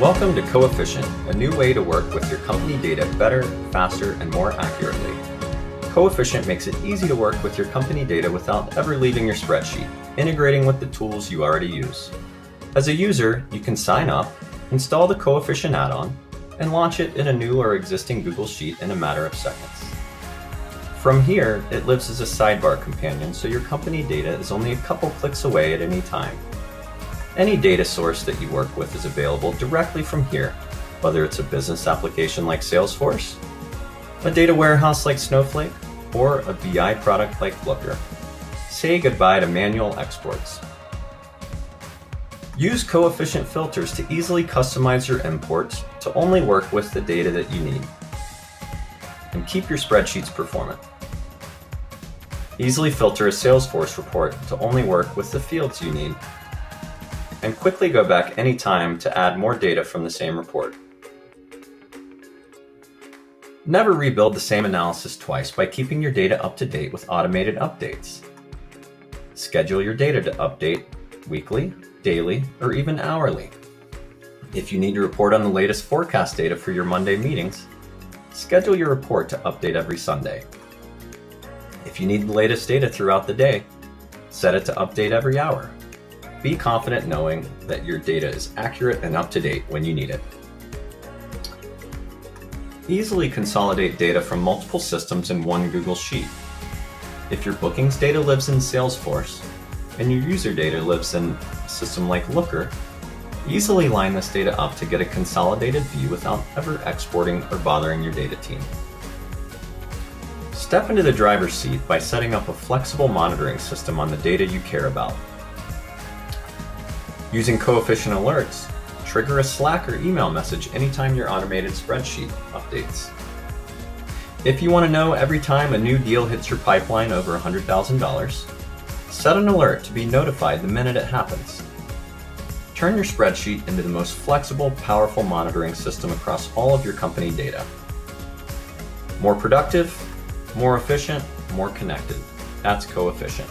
Welcome to Coefficient, a new way to work with your company data better, faster, and more accurately. Coefficient makes it easy to work with your company data without ever leaving your spreadsheet, integrating with the tools you already use. As a user, you can sign up, install the Coefficient add-on, and launch it in a new or existing Google Sheet in a matter of seconds. From here, it lives as a sidebar companion so your company data is only a couple clicks away at any time. Any data source that you work with is available directly from here, whether it's a business application like Salesforce, a data warehouse like Snowflake, or a BI product like Looker. Say goodbye to manual exports. Use coefficient filters to easily customize your imports to only work with the data that you need. And keep your spreadsheets performant. Easily filter a Salesforce report to only work with the fields you need and quickly go back anytime to add more data from the same report. Never rebuild the same analysis twice by keeping your data up to date with automated updates. Schedule your data to update weekly, daily, or even hourly. If you need to report on the latest forecast data for your Monday meetings, schedule your report to update every Sunday. If you need the latest data throughout the day, set it to update every hour. Be confident knowing that your data is accurate and up to date when you need it. Easily consolidate data from multiple systems in one Google Sheet. If your bookings data lives in Salesforce and your user data lives in a system like Looker, easily line this data up to get a consolidated view without ever exporting or bothering your data team. Step into the driver's seat by setting up a flexible monitoring system on the data you care about. Using coefficient alerts, trigger a Slack or email message anytime your automated spreadsheet updates. If you want to know every time a new deal hits your pipeline over $100,000, set an alert to be notified the minute it happens. Turn your spreadsheet into the most flexible, powerful monitoring system across all of your company data. More productive, more efficient, more connected. That's Coefficient.